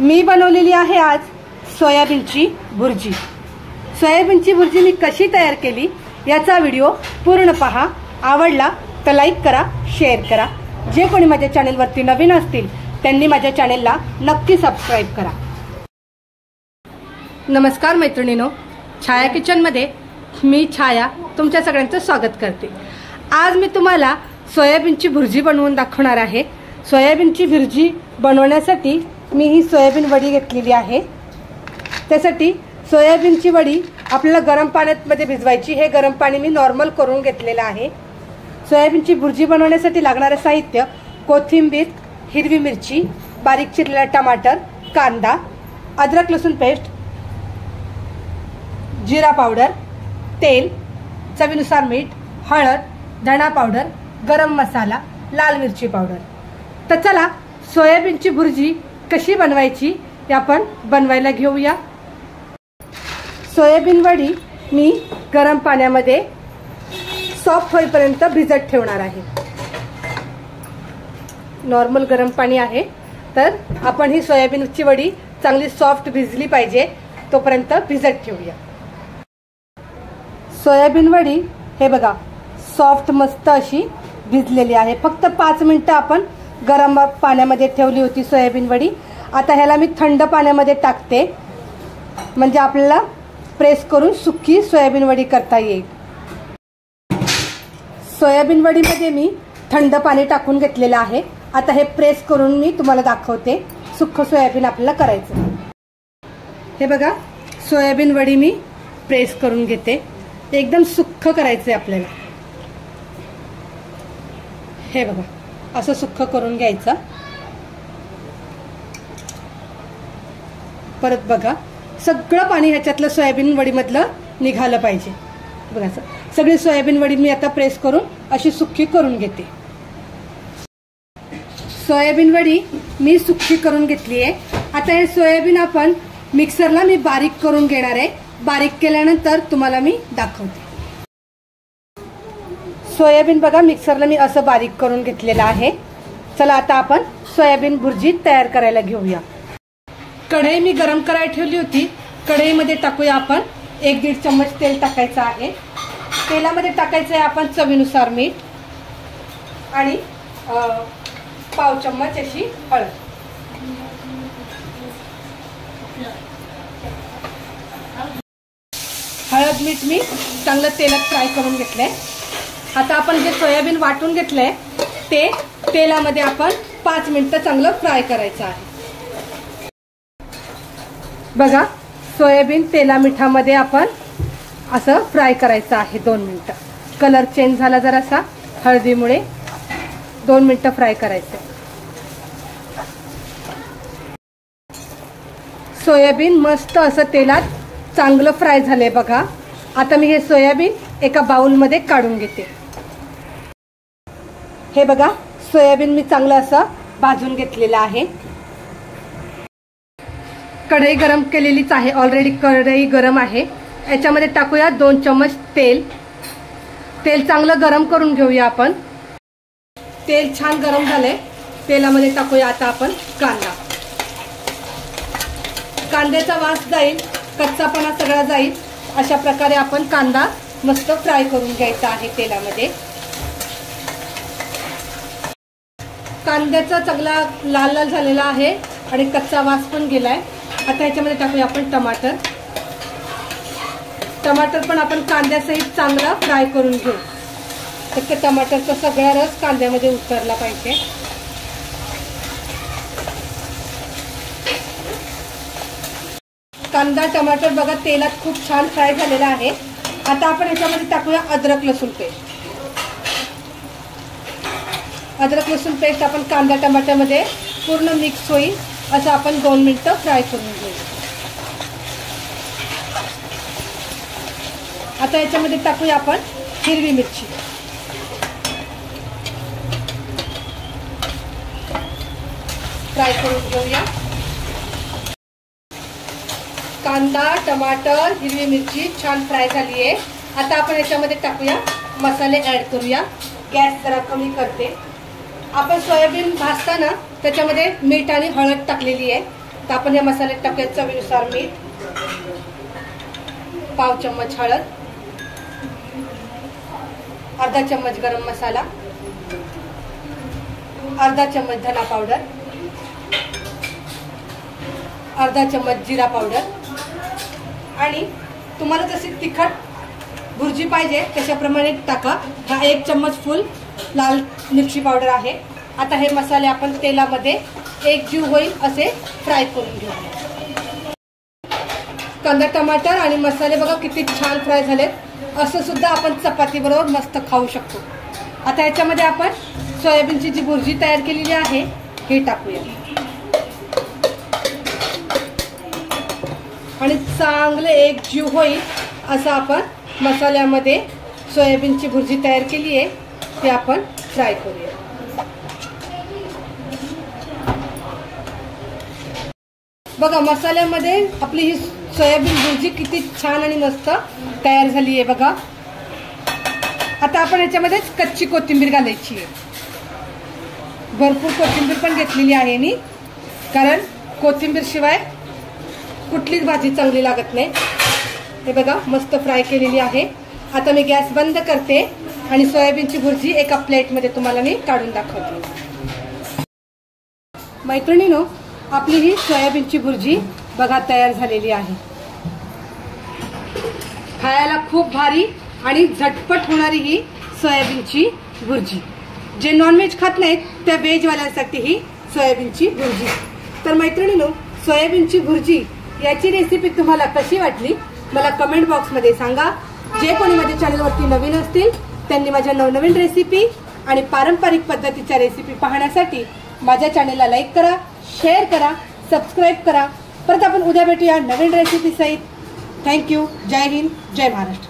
मी बनवलेली आहे आज सोयाबीनची भुर्जी. सोयाबीनची भुर्जी मी कशी तयार केली याचा व्हिडिओ पूर्ण पहा. आवडला तर लाईक करा शेअर करा. जे कोणी माझ्या चॅनेलवरती नवीन असतील त्यांनी माझ्या चॅनेलला नक्की सबस्क्राईब करा. नमस्कार मैत्रिणीनो. छाया किचनमध्ये मी छाया तुमच्या सगळ्यांचं स्वागत करते. आज मी तुम्हाला सोयाबीनची भुर्जी बनवून दाखवणार आहे. सोयाबीनची भुर्जी बनवण्यासाठी मी ही सोयाबीन वडी घेतलेली आहे. त्यासाठी सोयाबीनची वडी आपल्याला गरम पाण्यामध्ये भिजवायची. हे गरम पाणी मी नॉर्मल करून घेतलेलं आहे. सोयाबीनची भुर्जी बनवण्यासाठी लागणारं साहित्य कोथिंबीर हिरवी मिरची बारीक चिरलेला टमाटर कांदा अद्रक लसूण पेस्ट जिरा पावडर तेल चवीनुसार मीठ हळद धणा पावडर गरम मसाला लाल मिरची पावडर. तर चला सोयाबीनची भुर्जी कशी बनवायची ते आपण बनवायला घेऊया. सोयाबीन वडी मी गरम पाण्यामध्ये सॉफ्ट होईपर्यंत भिजत ठेवणार आहे. नॉर्मल गरम पाणी आहे. तर आपण ही सोयाबीनची वडी चांगली सॉफ्ट भिजली पाहिजे तोपर्यंत भिजत ठेवूया. सोयाबीन वडी हे बघा सॉफ्ट मस्त अशी भिजलेली आहे. फक्त पाच मिनिटं आपण गरम पाण्यामध्ये ठेवली होती सोयाबीन वडी. आता ह्याला मी थंड पाण्यामध्ये टाकते. म्हणजे आपल्याला प्रेस करून सुकी सोयाबीन वडी करता येईल. सोयाबीन वडीमध्ये मी थंड पाणी टाकून घेतलेलं आहे. आता हे प्रेस करून मी तुम्हाला दाखवते. सुक्ख सोयाबीन आपल्याला करायचं हे बघा सोयाबीन वडी मी प्रेस करून घेते. एकदम सुख्ख करायचं आहे आपल्याला. हे बघा. असं सुख करून घ्यायचं. परत बघा सगळं पाणी ह्याच्यातलं सोयाबीन वडीमधलं निघालं पाहिजे. बघा सगळी सोयाबीन वडी मी आता प्रेस करून अशी सुक्की करून घेते. सोयाबीन वडी मी सुखी करून घेतली आहे आता हे सोयाबीन आपण मिक्सरला मी बारीक करून घेणार आहे. बारीक केल्यानंतर तुम्हाला मी दाखवते. सोयाबीन बघा मिक्सरला मी असं बारीक करून घेतलेलं आहे. चला आता आपण सोयाबीन भुर्जी तयार करायला घेऊया. कढई मी गरम करायला ठेवली होती. कढईमध्ये टाकूया आपण. एक दीड चम्मच तेल टाकायचं आहे. तेलामध्ये टाकायचं आहे आपण चवीनुसार मीठ आणि पाव चम्मच अशी हळद. हळद मीठ मी चांगलं तेलात फ्राय करून घेतलंय. आता आपण जे सोयाबीन वाटून घेतलंय ते तेलामध्ये आपण पाच मिनिटं चांगलं फ्राय करायचं आहे. बघा सोयाबीन तेला मिठामध्ये आपण असं फ्राय करायचं आहे दोन मिनटं. कलर चेंज झाला जरासा हळदीमुळे दोन मिनटं फ्राय करायचं सोयाबीन मस्त असं तेलात चांगलं फ्राय झालंय बघा. आता मी हे सोयाबीन एका बाउलमध्ये काढून घेते. हे बघा सोयाबीन मी चांगलं असं भाजून घेतलेलं आहे. कढई गरम केलेलीच आहे ऑलरेडी कढई गरम आहे. याच्यामध्ये टाकूया दोन चम्मच तेल. तेल चांगलं गरम करून घेऊया आपण. तेल छान गरम झालंय. तेलामध्ये टाकूया आता आपण कांदा. कांद्याचा वास जाईल कच्चापणा सगळा जाईल. अशा प्रकारे आपण कांदा मस्त फ्राय करून घ्यायचा आहे तेलामध्ये. कांद्याचा चांगला लाल लाल झालेला आहे आणि कच्चा वास पण गेला आहे आता ह्याच्यामध्ये टाकूया आपण टमाटर. टमाटर पण आपण कांद्यासहित चांगला फ्राय करून घेऊ. फक्त टमाटरचा सगळा रस कांद्यामध्ये उतरला पाहिजे. कांदा टमाटर बघा तेलात खूप छान फ्राय झालेला आहे. आता आपण याच्यामध्ये टाकूया अद्रक लसूण पेस्ट. अद्रक लसूण पेस्ट आपण कांदा टमाट्यामध्ये पूर्ण मिक्स होईल. असं आपण दोन मिनटं फ्राय करून घेऊ. आता याच्यामध्ये टाकूया आपण हिरवी मिरची. फ्राय करून घेऊया. कांदा टमाटर हिरवी मिरची छान फ्राय झाली आहे. आता आपण याच्यामध्ये टाकूया. मसाले ॲड करूया. गॅस जरा कमी करते. आपण सोयाबीन भाजताना त्याच्यामध्ये मीठ आणि हळद टाकलेली आहे. तर आपण या मसाल्यात टाकूया चवीनुसार मीठ पाव चम्मच हळद अर्धा चम्मच गरम मसाला अर्धा चम्मच धना पावडर अर्धा चम्मच जिरा पावडर आणि तुम्हाला जशी तिखट भुर्जी पाहिजे त्याच्याप्रमाणे टाका. हा एक चम्मच फुल लाल मिरची पावडर आहे. आता हे मसाले आपण तेलामध्ये एकजीव होईल असे फ्राय करून घेऊ. कांदा टमाटर आणि मसाले बघा किती छान फ्राय झालेत. असं सुद्धा आपण चपाती बरोबर मस्त खाऊ शकतो. आता याच्यामध्ये आपण सोयाबीनची जी भुर्जी तयार केलेली आहे हे टाकूया. आणि चांगले एक जीव होईल असं आपण मसाल्यामध्ये सोयाबीनची भुर्जी तयार केली आहे. ते आपण फ्राय करूया. बघा मसाल्यामध्ये आपली ही सोयाबीन भुर्जी किती छान आणि मस्त तयार झाली आहे बघा. आता आपण याच्यामध्ये कच्ची कोथिंबीर घालायची आहे. भरपूर कोथिंबीर पण घेतलेली आहे मी. कारण कोथिंबीर शिवाय कुठलीच भाजी चांगली लागत नाही. हे बघा मस्त फ्राय केलेली आहे. आता मी गॅस बंद करते. आणि सोयाबीनची भुर्जी एका प्लेटमध्ये तुम्हाला मी काढून दाखवते. मैत्रिणीनो आपली ही सोयाबीनची भुर्जी बघा तयार झालेली आहे. खायला खूप भारी आणि झटपट होणारी ही सोयाबीनची भुर्जी. जे नॉनव्हेज खात नाहीत त्या व्हेजवाल्यांसाठी ही सोयाबीनची भुर्जी. तर मैत्रिणीनो सोयाबीनची भुर्जी याची रेसिपी तुम्हाला कशी वाटली? मला कमेंट बॉक्समध्ये सांगा. जे कोणी माझ्या चॅनलवरती नवीन असतील त्यांनी माझ्या नवनवीन रेसिपी आणि पारंपरिक पद्धतीच्या रेसिपी पाहण्यासाठी माझ्या चॅनलला लाईक करा शेअर करा सबस्क्राईब करा. परत आपण उद्या भेटूया नवीन रेसिपी सहित. थँक्यू जय हिंद जय महाराष्ट्र.